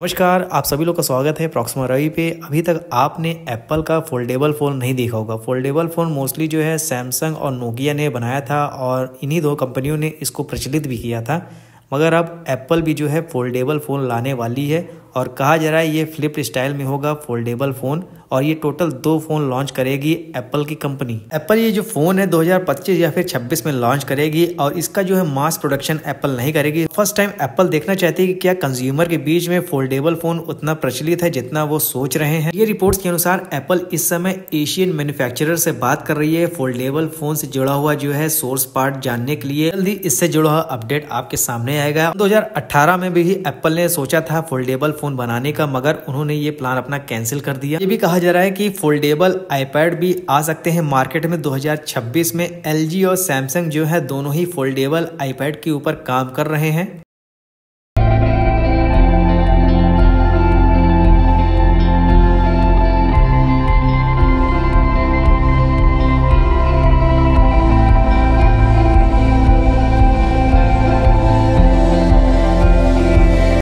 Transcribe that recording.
नमस्कार, आप सभी लोग का स्वागत है प्रॉक्सिमा रवि पे। अभी तक आपने एप्पल का फोल्डेबल फ़ोन नहीं देखा होगा। फोल्डेबल फ़ोन मोस्टली जो है सैमसंग और नोकिया ने बनाया था और इन्हीं दो कंपनियों ने इसको प्रचलित भी किया था। मगर अब एप्पल भी जो है फोल्डेबल फ़ोन लाने वाली है और कहा जा रहा है ये फ्लिप स्टाइल में होगा फोल्डेबल फ़ोन और ये टोटल दो फ़ोन लॉन्च करेगी एप्पल की कंपनी एप्पल ये जो फ़ोन है 2025 या फिर 26 में लॉन्च करेगी और इसका जो है मास प्रोडक्शन एप्पल नहीं करेगी। फ़र्स्ट टाइम एप्पल देखना चाहती है कि क्या कंज्यूमर के बीच में फोल्डेबल फ़ोन उतना प्रचलित है जितना वो सोच रहे हैं। ये रिपोर्ट्स के अनुसार एप्पल इस समय एशियन मैन्युफैक्चरर से बात कर रही है। फोल्डेबल फ़ोन से जुड़ा हुआ जो है सोर्स पार्ट जानने के लिए। जल्दी इससे जुड़ा हुआ अपडेट आपके सामने आएगा। दो में भी एप्पल ने सोचा था फोल्डेबल फ़ोन बनाने का, मगर उन्होंने ये प्लान अपना कैंसिल कर दिया। ये भी कहा जा रहा है कि फोल्डेबल आईपैड भी आ सकते हैं मार्केट में 2026 में। एलजी और सैमसंग जो है, दोनों ही फोल्डेबल आईपैड के ऊपर काम कर रहे हैं।